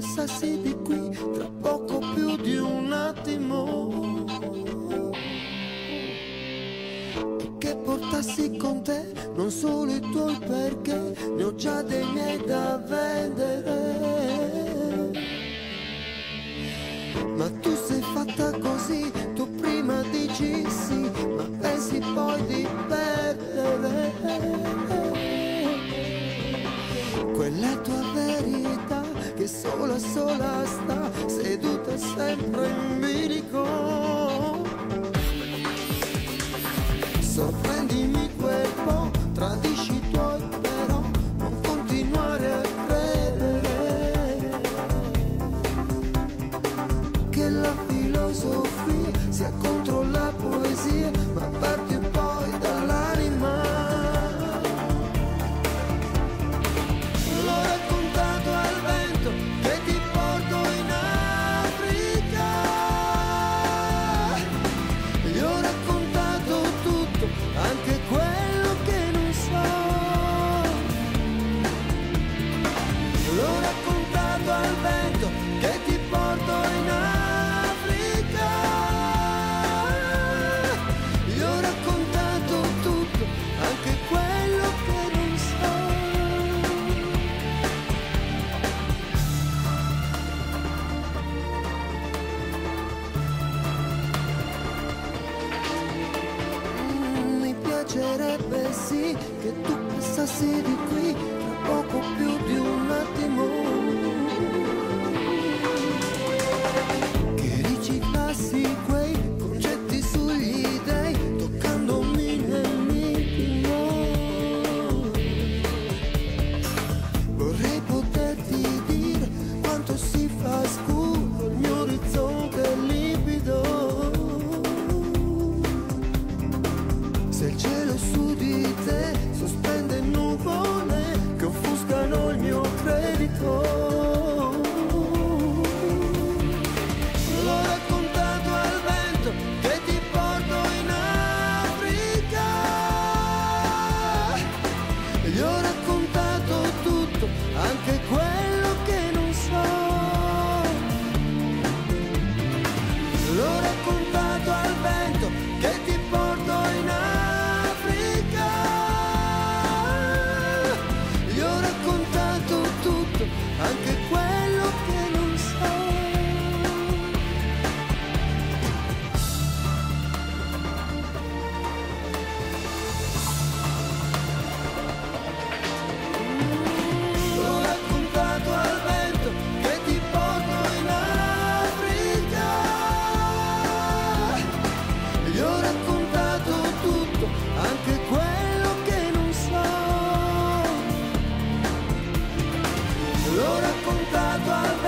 passassi di qui tra poco più di un attimo. E che portassi con te non solo i tuoi perché ne ho già dei miei da vendere. Ma tu sei fatta così sola sola sta seduta sempre in bilico. Sorprendimi quel po' tradisci i tuoi però non continuare a credere che la filosofia piacerebbe sì che tu passassi di qui tra poco più di un attimo. Che riciclassi quei concetti sugli dei, toccandomi nell'intimo. Vorrei poterti dire quanto si fa scuro il mio orizzonte livido. Se il Oh. l'ho raccontato al